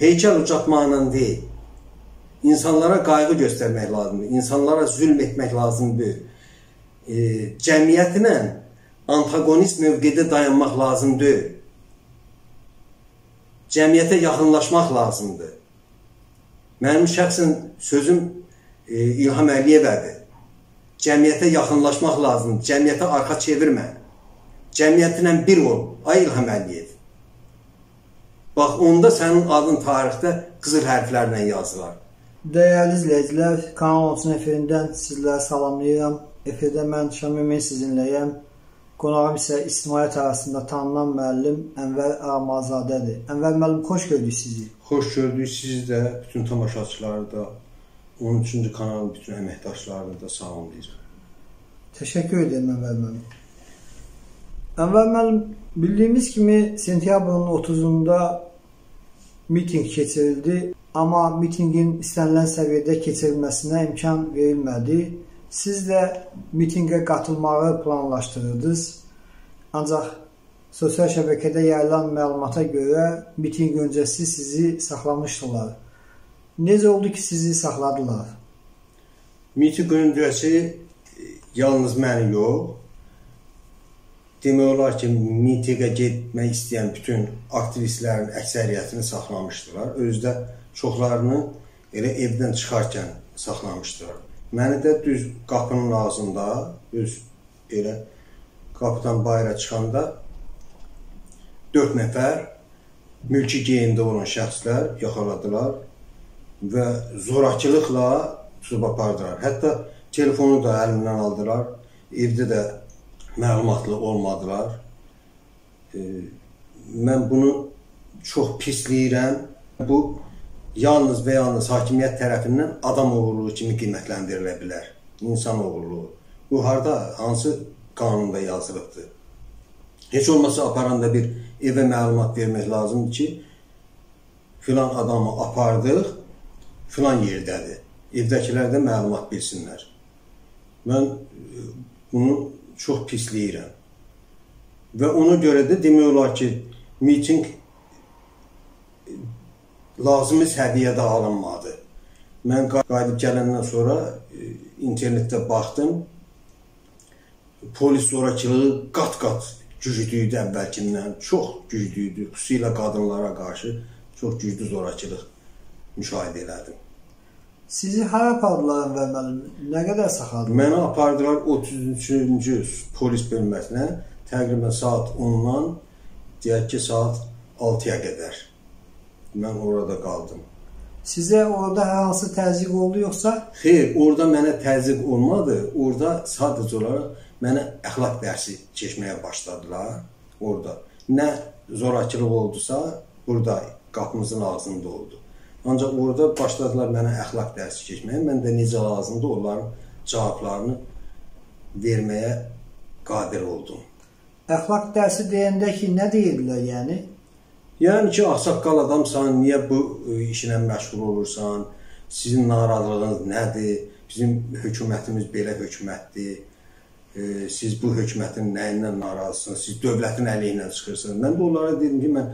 heykəl ucatmaqla deyil. İnsanlara qayğı göstərmək lazımdır. İnsanlara zülm etmək lazımdır. E, cəmiyyətlə antagonist mövqedə dayanmaq lazımdır. Cəmiyyətə yaxınlaşmaq lazımdır. Mənim şəxsən sözüm e, İlham Əliyevədir. Cəmiyyətə yaxınlaşmaq lazımdır. Cəmiyyətə arxa çevirmə. Cəmiyyətinlə bir ol. Ay İlham Əliyev. Bax, onda sənin adın tarixdə qızıl hərflərlə yazılar. Dəyərli izləyicilər, Kanal 30 efirindən sizləri salamlayıram. Efirdə mən Şamimin sizinləyəm. Qonağım isə İsmail arasında tanınan müəllim Ənvər Ağmazadədir. Ənvər müəllim, xoş gördük sizi. Xoş gördük sizi də, bütün tamaşaçıları da, 13-cü kanalın bütün əməkdaşlarını da salamlayıram. Təşəkkür edirəm Ənvər müəllim. Ənvər müəllim, bildiyimiz kimi sentyabrın 30-unda mitinq keçirildi, amma mitinqin istənilən səviyyədə keçirilməsinə imkan verilmədi. Siz də mitinqə qatılmağı planlaşdırdınız. Ancaq sosial şəbəkədə yayılan məlumata görə mitinq öncəsi sizi saxlamışdılar. Necə oldu ki, sizi saxladılar? Mitinq öncəsi yalnız məni yox, demək olar ki, mitinqə getmək istəyən bütün aktivistlərin əksəriyyətini saxlamışdılar. Özdə çoxlarını elə evdən çıxarkən saxlamışdılar. Məni də düz qapının ağzında, öz elə qapıdan bayıra çıxanda 4 nəfər mülki geyimdə olan şəxslər yaxaladılar və zorakılıqla tutub apardılar. Hətta telefonu da əlimdən aldılar. Evdə də məlumatlı olmadılar. E, mən bunu çox pisləyirəm. Bu yalnız və yalnız hakimiyyət tərəfindən adam oğurluğu kimi qiymətləndirilə bilər. İnsan oğurluğu. Bu harda hansı qanunda yazılıbdır? Heç olmasa aparanda bir evə məlumat vermək lazımdır ki, filan adamı apardıq, filan yerdədir. Evdəkilər də məlumat bilsinlər. Mən e, bunu çox pisləyirəm. Və ona görə də demək olar ki, miting lazımi səviyyədə alınmadı. Mən qayıdıb gələndən sonra e, internetdə baxdım. Polis zorakılığı qat-qat güclü idi əvvəlkindən, çox güclü idi. Xüsusilə qadınlara qarşı çox güclü zorakılıq müşahidə elədim. Sizi hara apardılar müəllim? Nə qədər saxladılar? Məni apardılar 33-cü polis bölməsinə təqribən saat 10-dan deyək ki, saat 6-ya qədər mən orada qaldım. Sizə orada hansı təzyiq oldu yoxsa? Xeyr, orada mənə təzyiq olmadı. Orada sadəcə olaraq mənə əxlaq dərsi keçməyə başladılar. Orada nə zorakılıq oldusa, burada qapımızın ağzında oldu. Ancaq orada başladılar mənə əxlaq dərsi keçməyə. Mən də necə lazımdır onların cavablarını verməyə qadir oldum. Əxlaq dərsi deyəndə ki, nə deyirdilər yəni? Yəni ki, ağsaqqal adamsan, niyə bu e, işlə məşğul olursan? Sizin narazılığınız nədir? Bizim hökumətimiz belə hökumətdir. E, siz bu hökumətin nəyindən narazısınız? Siz dövlətin əleyhinə çıxırsınız. Mən də onlara dedim ki, mən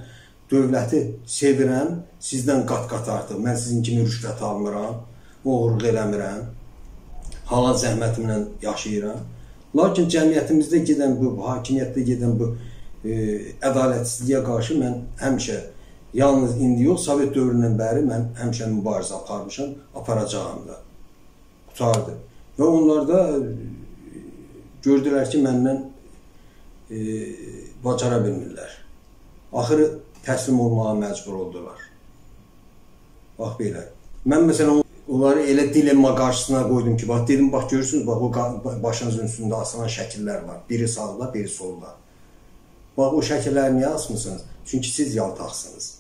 dövləti sevirəm, sizdən qat-qat artıq. Mən sizin kimi rüşvət almıram, oğurluq eləmirəm. Halal zəhmətimlə yaşayıram. Lakin cəmiyyətimizdə gedən bu, hakimiyyətdə gedən bu e, ədalətsizliyə qarşı mən həmişə yalnız indi yox, Sovet dövründən bəri mən həmişə mübarizə aparmışam, aparacağam da. Qutardı. Və onlar da e, gördülər ki, məndən e, bacara bilmirlər. Axırı təslim olmağa məcbur oldular. Bax belə. Mən məsələn onları elə dilemma qarşısına qoydum ki, bax dedim, bax görürsünüz, bax o başınızın üstündə asılan şəkillər var. Biri sağda, biri solda. Bax, o şəkilləri niyə asmısınız? Çünki siz yaltaqsınız.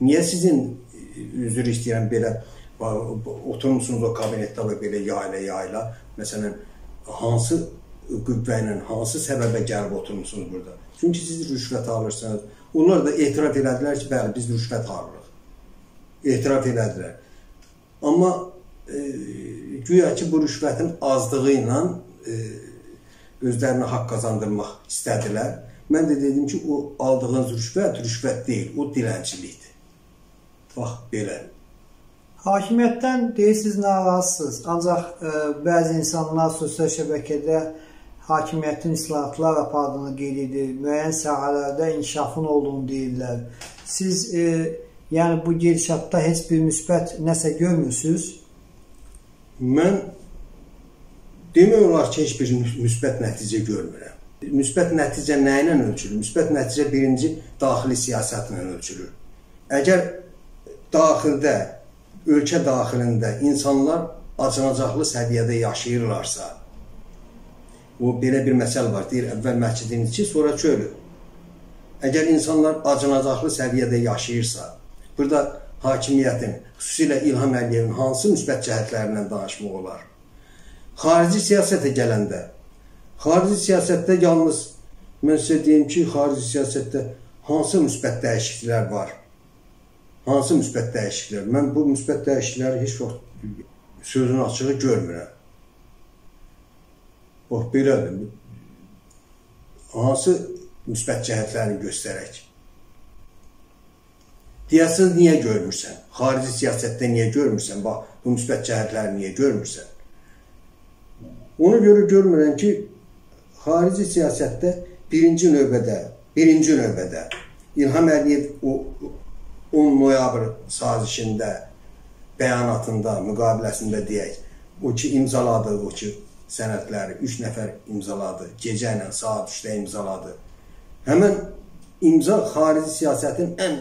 Niyə sizin, e, üzr istəyirəm, belə oturmuşsunuz o kabinetdə və belə yayla yayla, məsələn, hansı qüvvə ilə, hansı səbəbə gəlib oturmuşsunuz burada? Çünki siz rüşvət alırsınız. Onlar da etiraf elədilər ki, bəli, biz rüşvət alırıq. Etiraf elədilər. Amma e, güya ki, bu rüşvətin azlığı ilə e, özlərinə haqq qazandırmaq istədilər Mən də dedim ki, o aldığınız rüşvət rüşvət deyil, o dilənçilikdir. Bax belə. Hakimiyyətdən deyirsiniz narazısınız. Ancaq ə, e, bəzi insanlar sosial şəbəkədə hakimiyyətin islahatlar apardığını qeyd edir, müəyyən sahələrdə inkişafın olduğunu deyirlər. Siz e, yəni bu gedişatda heç bir müsbət nəsə görmürsüz? Mən demək olar ki, heç bir müsbət nəticə görmürəm. Müsbət nəticə nə ilə ölçülür? Müsbət nəticə birinci daxili siyasətlə ölçülür. Əgər daxildə, ölkə daxilində insanlar acınacaqlı səviyyədə yaşayırlarsa, o belə bir məsəl var, deyir, əvvəl məscidin içi, sonra çölü. Əgər insanlar acınacaqlı səviyyədə yaşayırsa, burada hakimiyyətin, xüsusilə İlham Əliyevin hansı müsbət cəhətlərindən danışmaq olar? Xarici siyasətə gələndə, xarici siyasətdə yalnız mən sizə deyim ki, xarici siyasətdə hansı müsbət dəyişikliklər var? Hansı müsbət dəyişikliklər? Mən bu müsbət dəyişiklikləri heç vaxt sözün açığı görmürəm. Bax belədir. Hansı müsbət cəhətlərini göstərək? Deyəsən niyə görmürsən? Xarici siyasətdə niyə görmürsən? Bax, bu müsbət cəhətləri niyə görmürsən? Ona görə görmürəm ki, xarici siyasətdə birinci növbədə, birinci növbədə İlham Əliyev o 10 noyabr sazişində, bəyanatında, müqaviləsində deyək, o ki imzaladı, o ki sənədləri 3 nəfər imzaladı, gecə ilə saat 3-də imzaladı. Həmin imza xarici siyasətin ən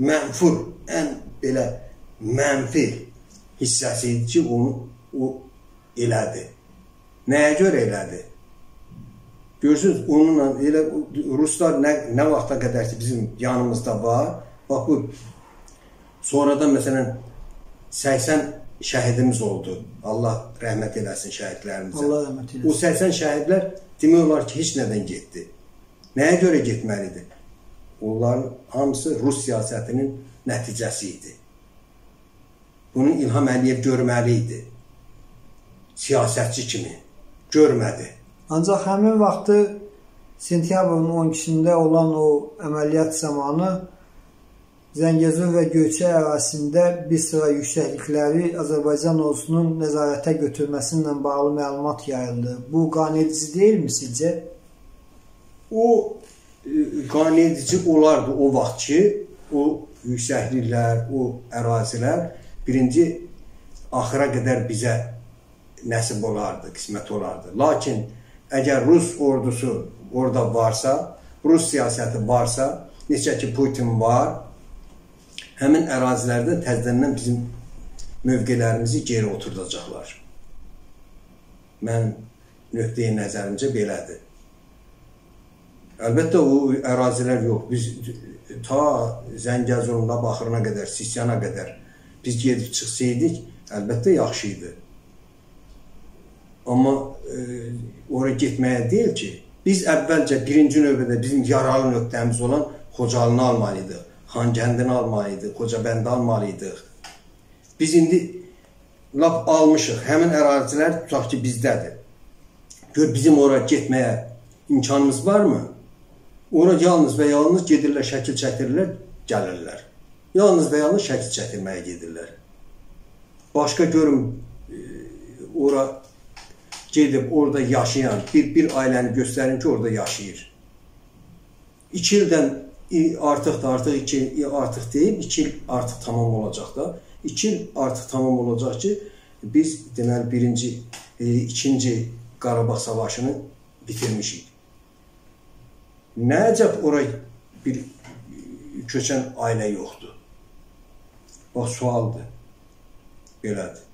mənfur, ən belə mənfi hissəsi idi ki, onu o elədi. Nəyə görə elədi? Görürsünüz, onunla elə ruslar nə, nə vaxta qədər ki, bizim yanımızda var, bax bu sonradan məsələn 80 şəhidimiz oldu. Allah rəhmət eləsin şəhidlərimizə. Allah rəhmət eləsin. O 80 şəhidlər demək olar ki, heç nədən getdi. Nəyə görə getməlidir? Onların hamısı Rus siyasətinin nəticəsi idi. Bunu İlham Əliyev görməli idi. Siyasətçi kimi görmədi. Ancaq həmin vaxtı sentyabrın 12-də olan o əməliyyat zamanı Zəngəzur və Göyçə ərazisində bir sıra yüksəklikləri Azərbaycan ordusunun nəzarətə götürməsi ilə bağlı məlumat yayıldı. Bu qanedici deyilmi sizcə? O e, qanedici olardı o vaxt ki, o yüksəkliklər, o ərazilər birinci axıra qədər bizə nəsib olardı, qismət olardı. Lakin əgər Rus ordusu orada varsa, Rus siyasəti varsa, necə ki Putin var, həmin ərazilərdə təzədən bizim mövqelərimizi geri oturdacaqlar. Mən nöqteyi nəzərimcə belədir. Əlbəttə o ərazilər yox. Biz ta Zəngəzurunda Baxırına qədər, Sisyana qədər biz gedib çıxsaydik, əlbəttə yaxşı idi. Amma e, ora getməyə deyil ki, biz əvvəlcə birinci növbədə bizim yaralı nöqtəmiz olan Xocalını almalıydıq. Xankəndini almalıydıq, Qocabəndi almalıydıq. Biz indi lap almışıq. Həmin ərazilər tutaq ki, bizdədir. Gör bizim ora getməyə imkanımız varmı? Ora yalnız və yalnız gedirlər, şəkil çəkdirirlər, gəlirlər. Yalnız və yalnız şəkil çəkdirməyə gedirlər. Başqa görüm e, ora gedib orada yaşayan bir bir ailəni göstərin ki, orada yaşayır. 2 ildən artıq da artıq 2 artıq deyib 2 il artıq tamam olacaq da. 2 il artıq tamam olacaq ki, biz deməli birinci, e, ikinci Qarabağ savaşını bitirmişik. Nə əcəb ora bir köçən ailə yoxdur. Bax sualdır. Belədir.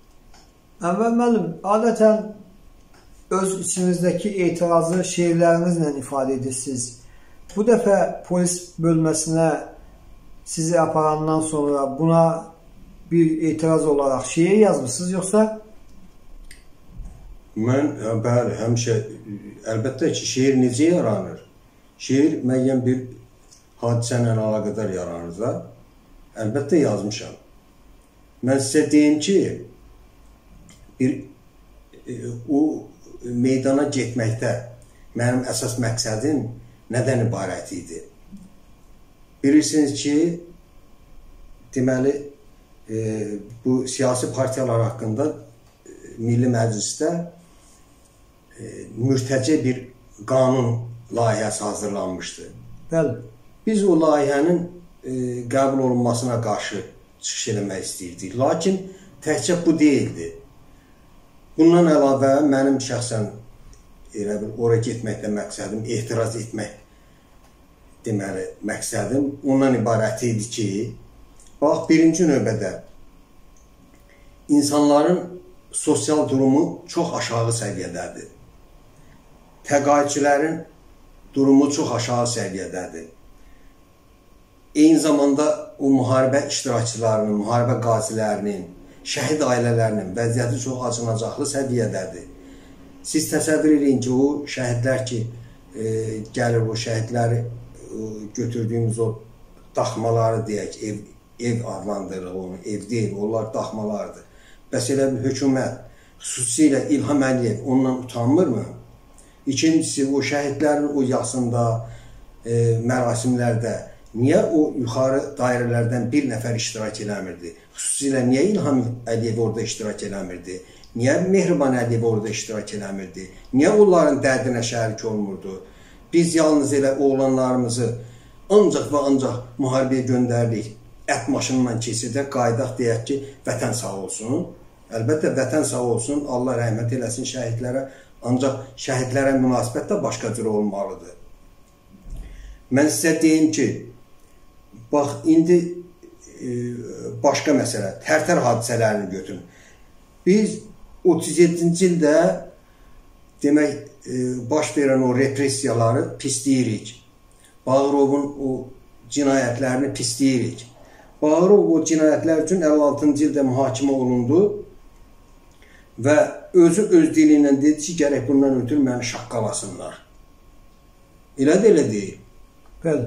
Ənvər müəllim, adətən öz içinizdəki etirazı şeirlərinizlə ifadə edirsiniz. Bu dəfə polis bölməsinə sizi aparandan sonra buna bir etiraz olaraq şeir yazmısınız yoxsa? Mən bəli, həmişə əlbəttə ki, şeir necə yaranır? Şeir müəyyən bir hadisə ilə əlaqədar yaranır da. Əlbəttə yazmışam. Mən sizə deyim ki, bir e, o meydana getməkdə mənim əsas məqsədim nədən ibarət idi? Bilirsiniz ki, deməli e, bu siyasi partiyalar haqqında e, Milli Məclisdə e, mürtəci bir qanun layihəsi hazırlanmışdı. Bəli. Biz o layihənin e, qəbul olunmasına qarşı çıxış eləmək istəyirdik. Lakin təkcə bu deyildi. Bundan əlavə mənim şəxsən elə bir ora getməkdə məqsədim etiraz etmək deməli məqsədim ondan ibarət idi ki, bax birinci növbədə insanların sosial durumu çox aşağı səviyyədədir. Təqaüdçülərin durumu çox aşağı səviyyədədir. Eyni zamanda o müharibə iştirakçılarının, müharibə qazilərinin, şəhid ailələrinin vəziyyəti çox acınacaqlı səviyyədədir. Siz təsəvvür edin ki, o şəhidlər ki, e, gəlir o şəhidləri e, götürdüyümüz o daxmaları deyək, ev ev adlandırırıq onu, ev deyil, onlar daxmalardır. Bəs elə bir hökumət, xüsusilə İlham Əliyev ondan utanmırmı? İkincisi, o şəhidlərin o yasında, e, mərasimlərdə niyə o yuxarı dairələrdən bir nəfər iştirak eləmirdi? Xüsusilə niyə İlham Əliyev orada iştirak eləmirdi? Niyə Mehriban Əliyev orada iştirak eləmirdi? Niyə onların dərdinə şərik olmurdu? Biz yalnız elə oğlanlarımızı ancaq və ancaq müharibəyə göndərdik. Ət maşınla keçirdək, qayıdaq deyək ki, vətən sağ olsun. Əlbəttə vətən sağ olsun, Allah rəhmət eləsin şəhidlərə. Ancaq şəhidlərə münasibət də başqa cür olmalıdır. Mən sizə deyim ki, bax indi e, başqa məsələ, tərtər hadisələrini götürün. Biz 37-ci ildə demək e, baş verən o repressiyaları pisləyirik. Bağırovun o cinayətlərini pisləyirik. Bağırov o cinayətlər üçün 56-cı ildə mühakimə olundu və özü öz dili ilə dedi ki, gərək bundan ötürü məni şaqqalasınlar. Elə də elə deyil. Bəli.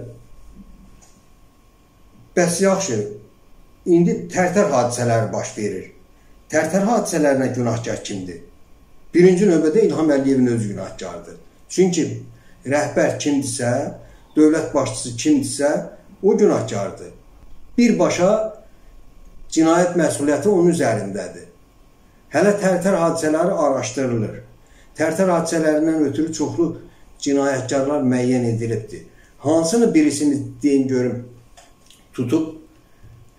Bəs yaxşı, indi tərtər hadisələri baş verir. Tərtər hadisələrinə günahkar kimdir? Birinci növbədə İlham Əliyevin özü günahkardır. Çünki rəhbər kimdirsə, dövlət başçısı kimdirsə, o günahkardır. Birbaşa cinayət məsuliyyəti onun üzərindədir. Hələ tərtər hadisələri araşdırılır. Tərtər hadisələrindən ötürü çoxlu cinayətkarlar müəyyən edilibdir. Hansını birisini deyin görüm tutub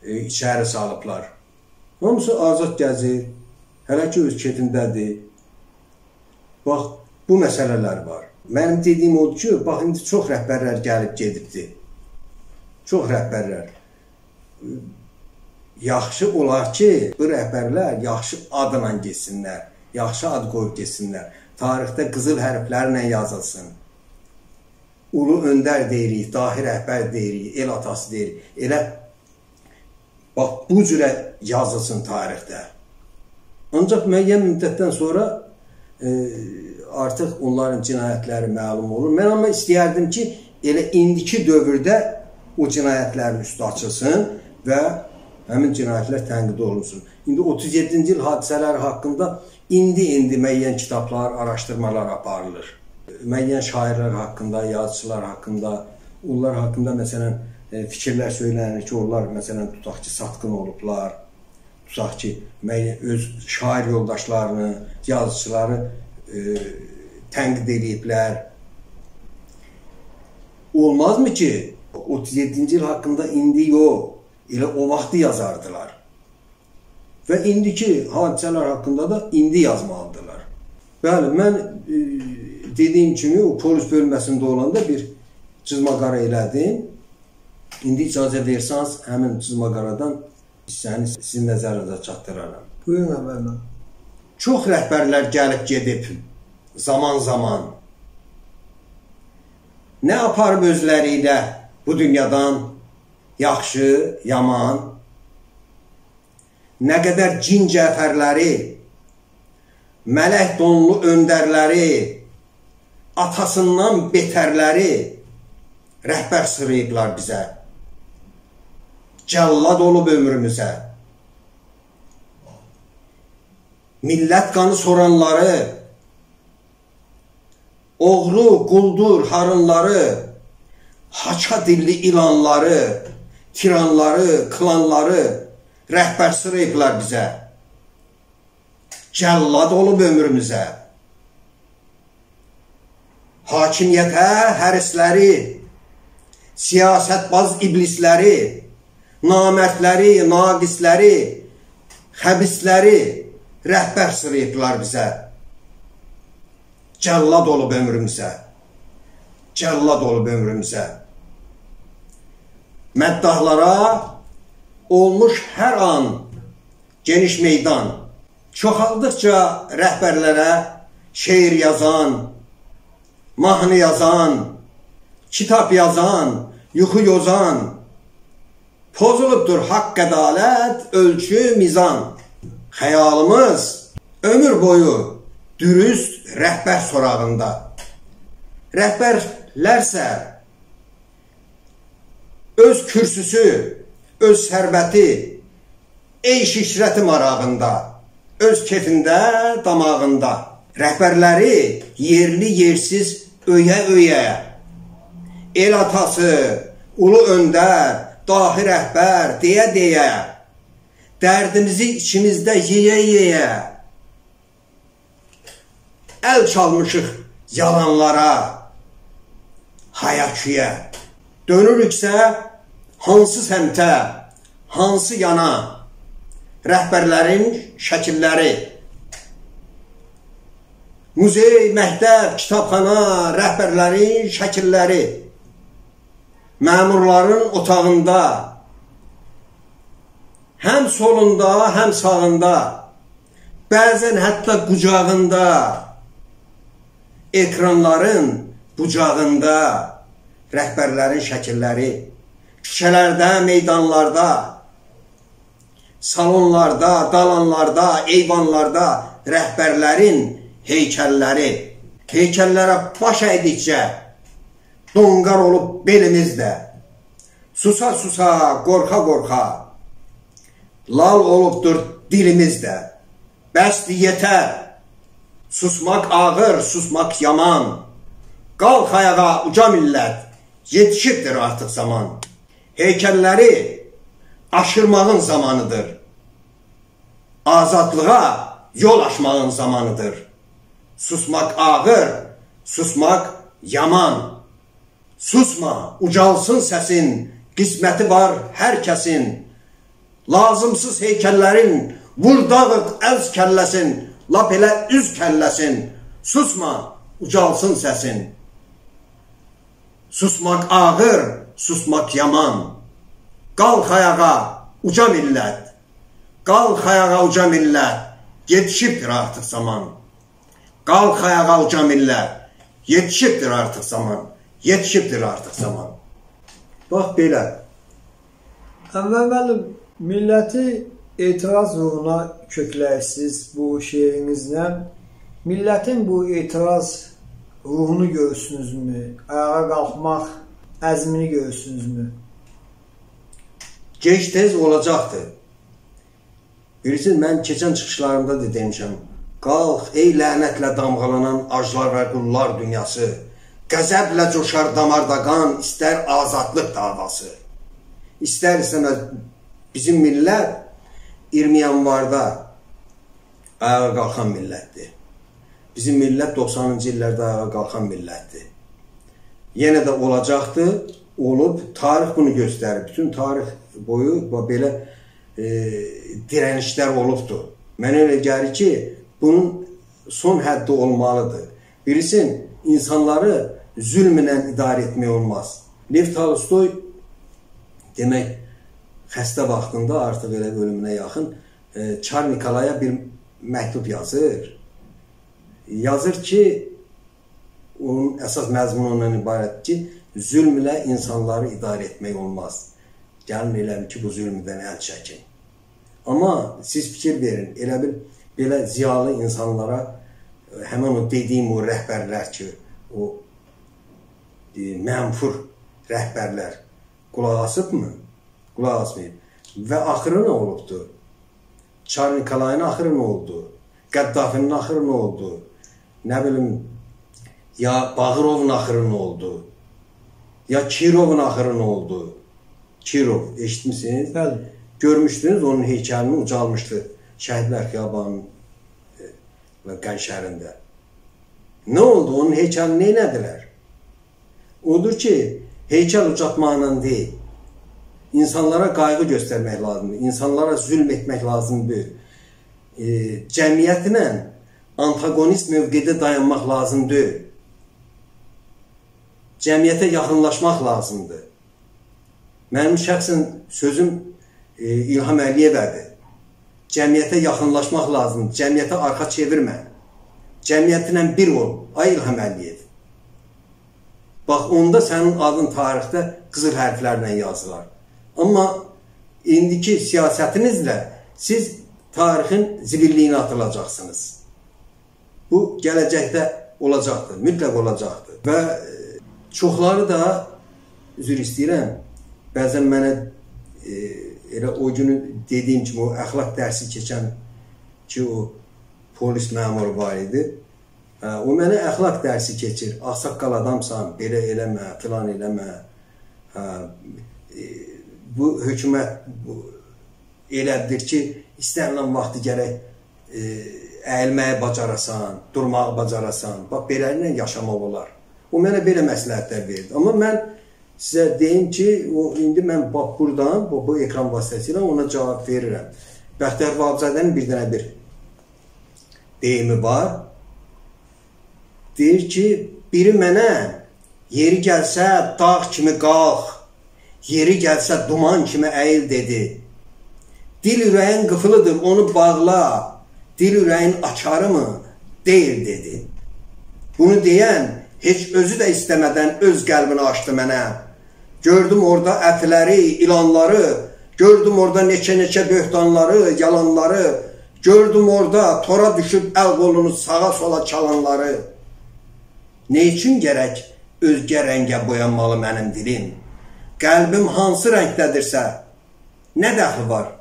e, içəri salıblar. Hamısı azad gəzir. Hələ ki öz kefindədir. Bax, bu məsələlər var. Mənim dediyim odur ki, bax indi çox rəhbərlər gəlib gedibdi. Çox rəhbərlər. Yaxşı olar ki, bu rəhbərlər yaxşı adla getsinlər, yaxşı ad qoyub getsinlər. Tarixdə qızıl hərflərlə yazılsın. Ulu öndər deyirik, dahi rəhbər deyirik, el atası deyirik. Elə bax bu cürə yazılsın tarixdə. Ancaq müəyyən müddətdən sonra e, artıq onların cinayətləri məlum olur. Mən amma istəyərdim ki, elə indiki dövrdə o cinayətlərin üstü açılsın və həmin cinayətlər tənqid olunsun. İndi 37-ci il hadisələri haqqında indi-indi müəyyən kitablar, araşdırmalar aparılır. Müəyyən şairlər haqqında, yazıçılar haqqında, onlar haqqında məsələn fikirlər söylənir ki, onlar məsələn tutaq ki, satqın olublar. Tutaq ki, müəyyən öz şair yoldaşlarını, yazıçıları e, tənqid ediblər. Olmazmı ki, 37-ci il haqqında indi yox, elə o vaxtı yazardılar. Və indiki hadisələr haqqında da indi yazmalıdırlar. Bəli, mən e, dediyim kimi o polis bölməsində olanda bir cızmaqara elədim. İndi icazə versəniz, həmin cızmaqaradan hissəni sizin nəzərinizə çatdıraram. Buyurun əvvəllə. Çox rəhbərlər gəlib gedib zaman-zaman. Nə aparıb özləri ilə bu dünyadan yaxşı, yaman, nə qədər cin cəfərləri, mələk donlu öndərləri, atasından betərləri rəhbər sırayıblar bizə. Cəllad olub ömrümüzə. millət qanı soranları, oğru, quldur, harınları, haça dilli ilanları, tiranları, klanları, rəhbər sırayıblar bizə. Cəllad olub ömrümüzə. Hakimiyyətə hərisləri, siyasətbaz iblisləri, namərdləri, naqisləri, xəbisləri rəhbər sırayıblar bizə. Cəllad olub ömrümüzə. Cəllad olub ömrümüzə. Məddahlara olmuş hər an geniş meydan. Çoxaldıqca rəhbərlərə şeir yazan, mahnı yazan, kitab yazan, yuxu yozan, pozulubdur haqq ədalət, ölçü, mizan. Xəyalımız ömür boyu dürüst rəhbər sorağında. Rəhbərlərsə öz kürsüsü, öz sərbəti, eyş işrəti marağında, öz kefində, damağında. Rəhbərləri yerli yersiz öyə-öyə, el atası, ulu öndər, dahi rəhbər deyə-deyə, dərdimizi içimizdə yeyə-yeyə, əl çalmışıq yalanlara, hayaküyə. Dönürüksə hansı səmtə, hansı yana, rəhbərlərin şəkilləri, muzey, məktəb, kitabxana, rəhbərlərin şəkilləri, məmurların otağında, həm solunda, həm sağında, bəzən hətta qucağında, ekranların bucağında rəhbərlərin şəkilləri, küçələrdə, meydanlarda, salonlarda, dalanlarda, eyvanlarda rəhbərlərin heykəlləri, heykəllərə baş əydikcə donqar olub belimizdə, susa-susa, qorxa-qorxa, lal olubdur dilimizdə, bəsdir yetər, susmaq ağır, susmaq yaman, qalx ayağa uca millət, yetişibdir artıq zaman, heykəlləri aşırmağın zamanıdır, azadlığa yol açmağın zamanıdır. Susmaq ağır, susmaq yaman. Susma, ucalsın səsin, qisməti var hər kəsin. Lazımsız heykəllərin vur dağıt əz kəlləsin, lap elə üz kəlləsin. Susma, ucalsın səsin. Susmaq ağır, susmaq yaman. Qalx ayağa, uca millət. Qalx ayağa, uca millət. Yetişibdir artıq zaman. Qalx ayağa uca millət. Yetişibdir artıq zaman. Yetişibdir artıq zaman. Bax belə. Ənvər müəllim, milləti etiraz ruhuna kökləyirsiniz bu şeirinizlə. Millətin bu etiraz ruhunu görürsünüzmü? Ayağa qalxmaq əzmini görürsünüzmü? Gec-tez olacaqdır. Bilirsiniz, mən keçən çıxışlarımda da demişəm. Qalx, ey lənətlə damğalanan aclar və qullar dünyası. Qəzəblə coşar damarda qan, istər azadlıq davası. İstər istəməz bizim millət 20 yanvarda ayağa qalxan millətdir. Bizim millət 90-cı illərdə ayağa qalxan millətdir. Yenə də olacaqdır, olub, tarix bunu göstərir. Bütün tarix boyu belə e, dirənişlər olubdur. Mənə elə gəlir ki, bunun son həddi olmalıdır. Birisin, insanları zülmlə idarə etmək olmaz. Lev Tolstoy demək xəstə vaxtında artıq elə ölümünə yaxın e, Çar Nikolaya bir məktub yazır. Yazır ki, onun əsas məzmunu ondan ibarətdir ki, zülmlə insanları idarə etmək olmaz. Gəlin elə ki, bu zülmdən əl çəkin. Amma siz fikir verin, elə bil belə ziyalı insanlara e, həmin o dediyim o rəhbərlər ki, o e, mənfur rəhbərlər qulaq asıbmı? Qulaq asmayıb. Və axırı nə olubdu? Çar Nikolayın axırı nə oldu? Qəddafinin axırı nə oldu? Nə bilim, ya Bağırovun axırı nə oldu? Ya Kirovun axırı nə oldu? Kirov, eşitmisiniz? Bəli. görmüşdünüz onun heykəlini ucalmışdı Şəhidlər Xiyabanının e, və Qənşərində. Nə oldu? Onun heykəlini nə etdilər? Odur ki, heykəl ucatmaqla deyil. İnsanlara qayğı göstərmək lazımdır. İnsanlara zülm etmək lazımdır. E, cəmiyyətlə antagonist mövqedə dayanmaq lazımdır. Cəmiyyətə yaxınlaşmaq lazımdır. Mənim şəxsən sözüm e, İlham Əliyevədir. Cəmiyyətə yaxınlaşmaq lazımdır. Cəmiyyətə arxa çevirmə. Cəmiyyətinlə bir ol. Ay İlham Əliyev. Bax, onda sənin adın tarixdə qızıl hərflərlə yazılar. Amma indiki siyasətinizlə siz tarixin zibilliyini atılacaqsınız. Bu, gələcəkdə olacaqdır, mütləq olacaqdır. Və e, çoxları da, üzr istəyirəm, bəzən mənə e, elə o günü dediyim kimi o əxlaq dərsi keçən ki o polis məmuru var idi. O mənə əxlaq dərsi keçir. Ağsaqqal adamsan, belə eləmə, filan eləmə. E, bu hökumət bu, elədir ki, istənilən vaxtı gərək e, əyilməyi bacarasan, durmağı bacarasan. Bax, belə ilə yaşamaq olar. O mənə belə məsləhətlər verdi. Amma mən sizə deyim ki, o indi mən bax burdan, bu, bu ekran vasitəsilə ona cavab verirəm. Bəxtiyar Vahabzadənin bir dənə bir deyimi var. Deyir ki, biri mənə yeri gəlsə dağ kimi qalx, yeri gəlsə duman kimi əyil dedi. Dil ürəyin qıfılıdır, onu bağla. Dil ürəyin açarı mı? Deyil dedi. Bunu deyən heç özü də istəmədən öz qəlbini açdı mənə. Gördüm orada ətləri, ilanları, gördüm orada neçə-neçə böhtanları, yalanları, gördüm orada tora düşüb əl qolunu sağa sola çalanları. Ne üçün gərək özgə rəngə boyanmalı mənim dilim? Qəlbim hansı rəngdədirsə, nə dəxli var?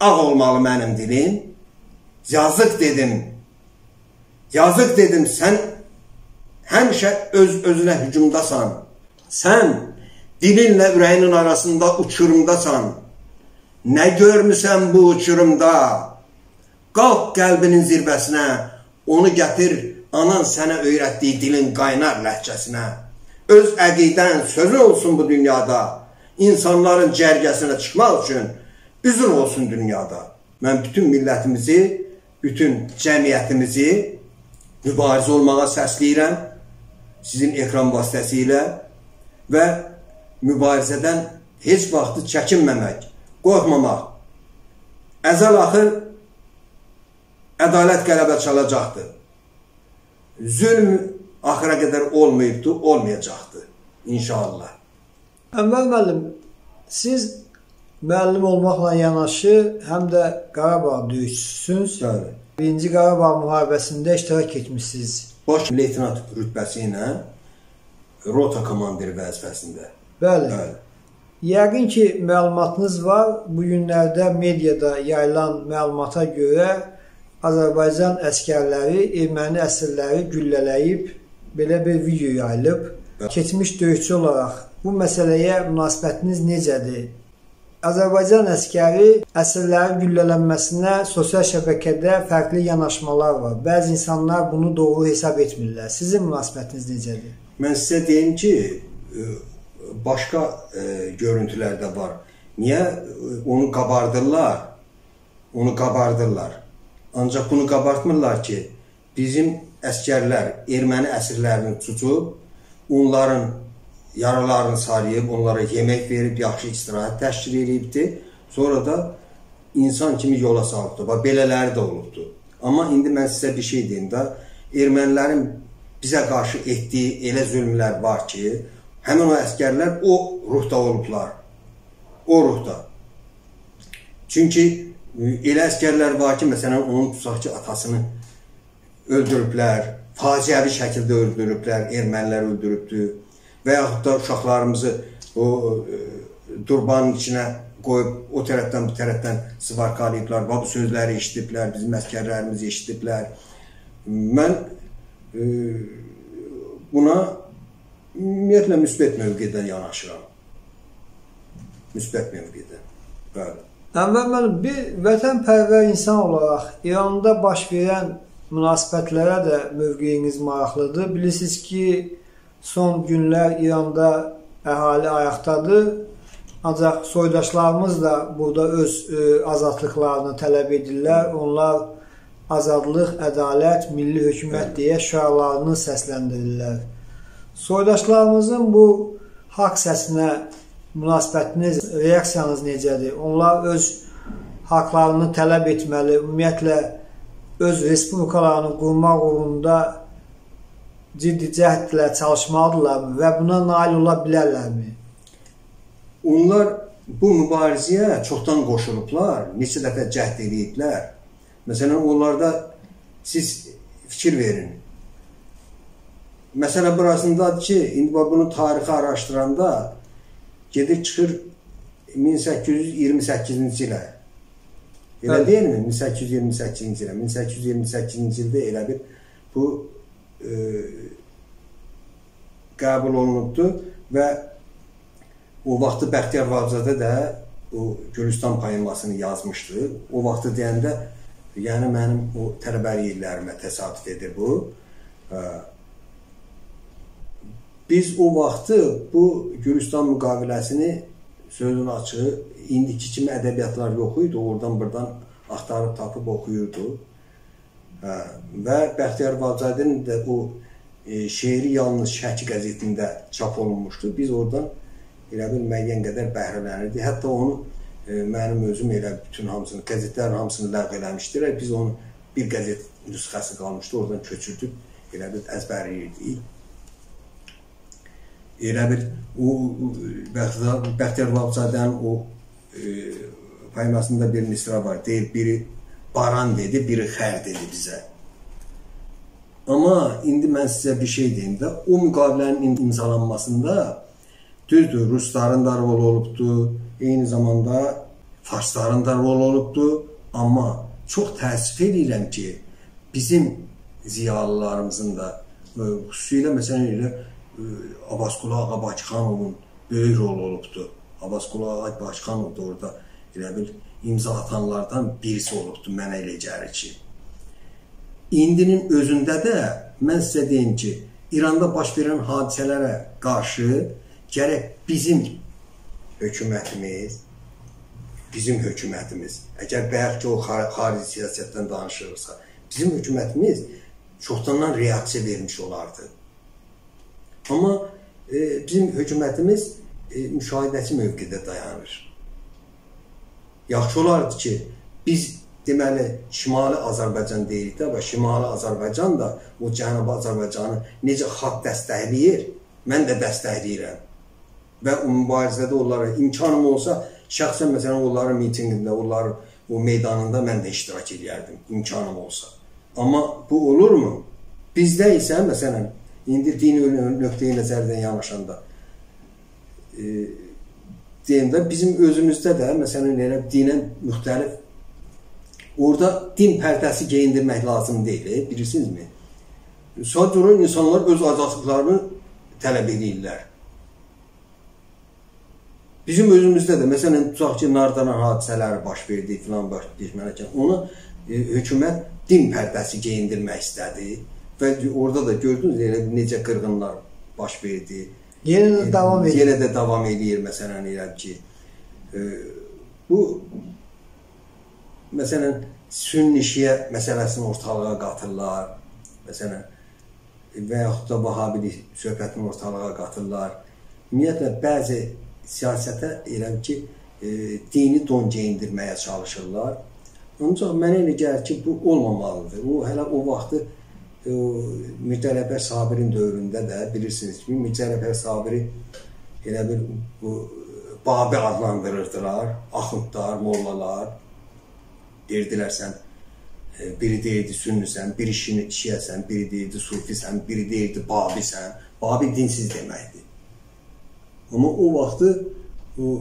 Ağ olmalı mənim dilim? Yazıq dedim. Yazıq dedim, sən həmişə öz özünə hücumdasan. Sən dilinlə ürəyinin arasında uçurumdasan. Nə görmüsən bu uçurumda? Qalq qəlbinin zirvəsinə, onu gətir anan sənə öyrətdiyi dilin qaynar ləhcəsinə. Öz əqidən sözün olsun bu dünyada. İnsanların cərgəsinə çıxmaq üçün üzr olsun dünyada. Mən bütün millətimizi, bütün cəmiyyətimizi mübarizə olmağa səsləyirəm sizin ekran vasitəsilə və mübarizədən heç vaxtı çəkinməmək, qorxmamaq. Əzəl axır ədalət qələbə çalacaqdır. Zülm axıra qədər olmayıbdır, olmayacaqdır inşallah. Ənvər müəllim, siz müəllim olmaqla yanaşı həm də Qarabağ döyüşçüsünüz. Bəli. Birinci Qarabağ müharibəsində iştirak etmisiniz. Baş leytenant rütbəsi ilə rota komandiri vəzifəsində. Bəli. Bəli. Yəqin ki, məlumatınız var. Bu günlərdə mediada yayılan məlumata görə Azərbaycan əskərləri erməni əsirləri güllələyib belə bir video yayılıb. Bəli. Keçmiş döyüşçü olaraq bu məsələyə münasibətiniz necədir? Azərbaycan əskəri əsirlərin güllələnməsinə sosial şəbəkədə fərqli yanaşmalar var. Bəzi insanlar bunu doğru hesab etmirlər. Sizin münasibətiniz necədir? Mən sizə deyim ki, e, başqa e, görüntülər də var. Niyə onu qabardırlar? Onu qabardırlar. Ancaq bunu qabartmırlar ki, bizim əskərlər erməni əsirlərini tutub, onların yaralarını sarıyıb, onlara yemək verib, yaxşı istirahət təşkil edibdi. Sonra da insan kimi yola salıbdı. Bax, belələri də olubdu. Amma indi mən sizə bir şey deyim də, ermənilərin bizə qarşı etdiyi elə zülmlər var ki, Həmin o əskərlər o ruhda olublar. O ruhda. Çünki elə əskərlər var ki, məsələn, onun tutaq ki, atasını öldürüblər, faciəvi şəkildə öldürüblər, ermənilər öldürübdür və yaxud da uşaqlarımızı o e, durbanın içinə qoyub o tərəfdən bu tərəfdən sıvarqalayıblar, bu sözləri eşidiblər, bizim əskərlərimiz eşidiblər. Mən e, buna ümumiyyətlə müsbət mövqedən yanaşıram. Müsbət mövqedən. Bəli. Ənvər müəllim, bir vətənpərvər insan olaraq İranda baş verən münasibətlərə də mövqeyiniz maraqlıdır. Bilirsiniz ki, son günlər İranda əhali ayaqdadır. Ancaq soydaşlarımız da burada öz ə, azadlıqlarını tələb edirlər. Onlar azadlıq, ədalət, milli hökumət deyə şüarlarını səsləndirirlər. Soydaşlarımızın bu haqq səsinə münasibətiniz, reaksiyanız necədir? Onlar öz haqlarını tələb etməli, ümumiyyətlə öz respublikalarını qurmaq uğrunda ciddi cəhdlə çalışmalıdırlarmı və buna nail ola bilərlərmi? Onlar bu mübarizəyə çoxdan qoşulublar, neçə dəfə cəhd ediblər. Məsələn, onlarda siz fikir verin. Məsələ burasındadır ki, indi bunu tarixi araşdıranda gedir çıxır 1828-ci ilə. Elə deyilmi? 1828-ci ilə. 1828-ci ildə elə bir bu e, qəbul olunubdu və o vaxtı Bəxtiyar Vahabzadə də o Gülüstan poemasını yazmışdı. O vaxtı deyəndə Yəni mənim o tələbəlik illərimə təsadüf edir bu. Biz o vaxtı bu Gürcistan müqaviləsini sözün açığı indiki kimi ədəbiyyatlar yox idi. Oradan buradan axtarıb tapıb oxuyurdu. Hə, və Bəxtiyar Vacadinin də o e, şeiri yalnız Şəki qəzetində çap olunmuşdu. Biz oradan elə bir müəyyən qədər bəhrələnirdik. Hətta onu mənim özüm elə bütün hamısını, qəzetlərin hamısını ləğv eləmişdilər. Biz onu bir qəzet nüsxəsi qalmışdı, oradan köçürdük, elə bir əzbərləyirdik. Elə bir o Bəxtiyar Vahabzadənin o e, poemasında bir misra var. Deyir, biri baran dedi, biri xər dedi bizə. Amma indi mən sizə bir şey deyim də, o müqavilənin imzalanmasında düzdür, rusların da rol olubdu, eyni zamanda farsların da rol olubdu, amma çox təəssüf edirəm ki, bizim ziyalılarımızın da e, xüsusilə məsələn elə Abbasqulu Ağa Bakıxanovun böyük rol olubdu. Abbasqulu Ağa Bakıxanov da orada elə bil imza atanlardan birisi olubdu, mənə elə gəlir ki. İndinin özündə də mən sizə deyim ki, İranda baş verən hadisələrə qarşı gərək bizim hökumətimiz, bizim hökumətimiz, əgər bəlkə o xarici siyasətdən danışırsa, bizim hökumətimiz çoxdandan reaksiya vermiş olardı. Amma e, bizim hökumətimiz e, müşahidəçi mövqedə dayanır. Yaxşı olardı ki, biz deməli Şimali Azərbaycan deyirik də və Şimali Azərbaycan da o Cənubi Azərbaycanı necə xalq dəstəkləyir, mən də dəstəkləyirəm və o mübarizədə onlara imkanım olsa, şəxsən məsələn onların mitinqində, onların o meydanında mən də iştirak edərdim, imkanım olsa. Amma bu olurmu? Bizdə isə məsələn indi din nöqteyi nəzərdən yanaşanda e, deyəndə bizim özümüzdə də məsələn elə dinə müxtəlif orada din pərdəsi geyindirmək lazım deyil, e, bilirsinizmi? Sadəcə insanlar öz azadlıqlarını tələb edirlər. Bizim özümüzdə də məsələn tutaq ki, Nardaran hadisələri baş verdi, filan baş getmərkən onu e, hökumət din pərdəsi geyindirmək istədi və orada da gördünüz elə necə qırğınlar baş verdi. Yenə də davam edir. Yenə də davam edir məsələn elə ki e, bu məsələn sünni şiə məsələsini ortalığa qatırlar. Məsələn və yaxud da vahabilik söhbətini ortalığa qatırlar. Ümumiyyətlə bəzi siyasətə elə ki, e, dini don geyindirməyə çalışırlar. Ancaq mənə elə gəlir ki, bu olmamalıdır. O hələ o vaxtı Mirzə Ələbər Sabirin dövründə də bilirsiniz ki, Mirzə Ələbər Sabiri elə bir bu Babi adlandırırdılar, axundlar, mollalar. Deyirdilər sən e, biri deyirdi sünnisən, biri şiəsən, biri deyirdi sufisən, biri deyirdi babisən. Babi dinsiz deməkdir. Amma o vaxtı o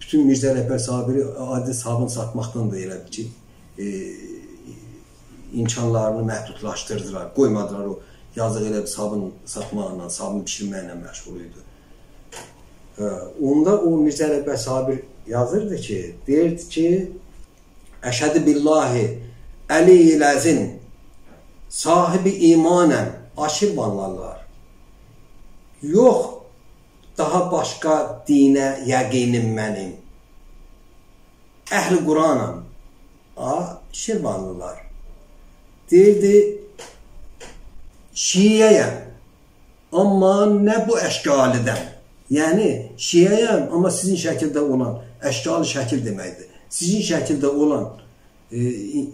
bütün Mirzə Rəhbər Sabiri adi sabun satmaqdan da elə ki, e, imkanlarını məhdudlaşdırdılar. Qoymadılar o yazıq elə sabun satmaqla, sabun bişirməklə məşğul idi. Onda o Mirzə Rəhbər Sabir yazırdı ki, deyirdi ki, Əşhədi billahi əli ləzin sahibi imanən aşirvanlarlar. Yox, daha başqa dinə yəqinim mənim. Əhl-i Quranam. A, Şirvanlılar. Deyirdi, Şiyəyəm. Amma nə bu əşkalidən? Yəni, Şiyəyəm, amma sizin şəkildə olan əşkali şəkil deməkdir. Sizin şəkildə olan e,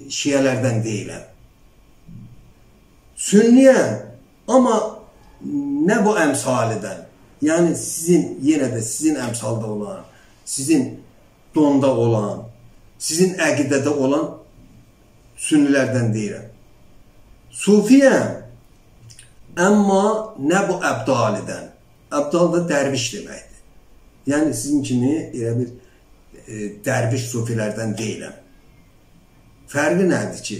şiyələrdən deyiləm. Sünniyəm, amma nə bu əmsalidən? Yəni sizin yenə də sizin əmsalda olan, sizin donda olan, sizin əqidədə olan sünnilərdən deyirəm. Sufiyəm, amma nə bu əbdalidən? Əbdal da dərviş deməkdir. Yəni sizin kimi elə bir e, dərviş sufilərdən deyiləm. Fərqi nədir ki,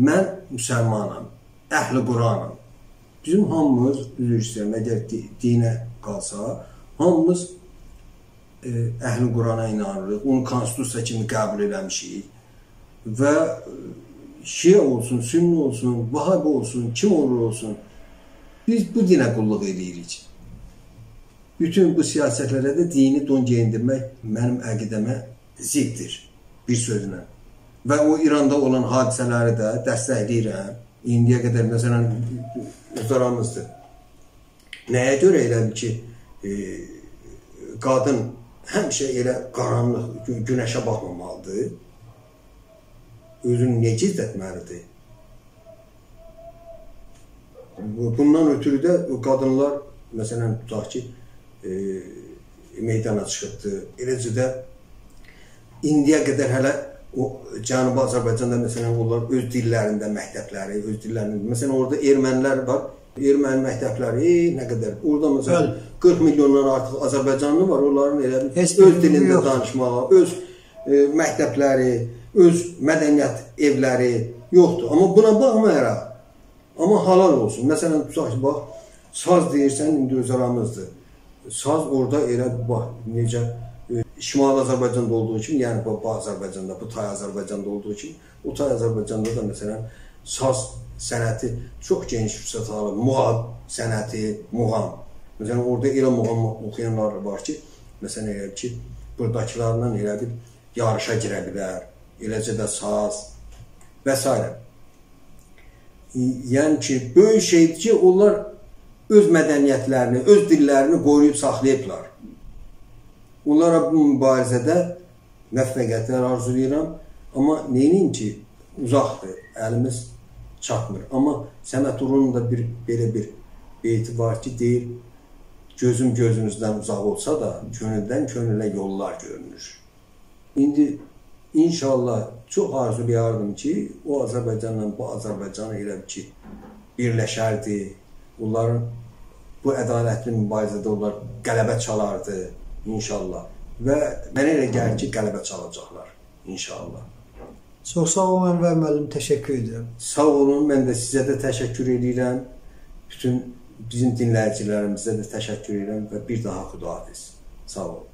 mən müsəlmanam, əhli Quranam. Bizim hamımız, üzr istəyirəm, əgər dinə qalsa, hamımız e, Əhl-i Qurana inanırıq, onu konstitusiya kimi qəbul eləmişik və e, Şiə olsun, Sünni olsun, Vahabi olsun, kim olur olsun, biz bu dinə qulluq edirik. Bütün bu siyasətlərə də dini don geyindirmək mənim əqidəmə ziddir, bir sözlə. Və o İranda olan hadisələri də dəstəkləyirəm. İndiyə qədər məsələn ötəramızdır. Nəyə görə elədir ki, e, qadın həmişə elə qaranlıq, günəşə baxmamalıdır? Özünü niyə gizlətməlidir? Bundan ötürü də qadınlar, məsələn, tutaq ki, e, meydana çıxıbdır. Eləcə də indiyə qədər hələ o Cənubi Azərbaycanda məsələn onlar öz dillərində məktəbləri, öz dillərində. Məsələn orada ermənilər var. Erməni məktəbləri e, nə qədər. Orada məsələn 40 milyondan artıq Azərbaycanlı var. Onların elə öz dilində yox. danışmağa, öz e, məktəbləri, öz mədəniyyət evləri yoxdur. Amma buna baxmayaraq amma halal olsun. Məsələn tutaq ki, bax saz deyirsən indi öz aramızdır. Saz orada elə bax necə Şimali Azərbaycanda olduğu kimi, yəni bu, bu Azərbaycanda, bu tay Azərbaycanda olduğu kimi, o tay Azərbaycanda da məsələn saz sənəti çox geniş fürsət alır. Muğam sənəti, muğam. Məsələn, orada elə muğam oxuyanlar var ki, məsələn elə ki, buradakılarla elə bir yarışa girə bilər, eləcə də saz və s. Yəni ki, böyük şeydir ki, onlar öz mədəniyyətlərini, öz dillərini qoruyub saxlayıblar. Onlara bu mübarizədə müvəffəqiyyətlər arzulayıram. Amma neyinin ki, uzaqdır, əlimiz çatmır. Amma Səməd Urunun da bir belə bir beyti var ki, deyir, gözüm gözünüzdən uzaq olsa da, könüldən könülə yollar görünür. İndi inşallah çox arzulayardım ki, o Azərbaycanla bu Azərbaycan elə ki, birləşərdi. Onların bu ədalətli mübarizədə onlar qələbə çalardı inşallah. Və mənə elə gəlir ki, qələbə çalacaqlar inşallah. Çox sağ olun Ənvər müəllim, təşəkkür edirəm. Sağ olun, mən də sizə də təşəkkür edirəm. Bütün bizim dinləyicilərimizə də təşəkkür edirəm və bir daha xudahafiz. Sağ olun.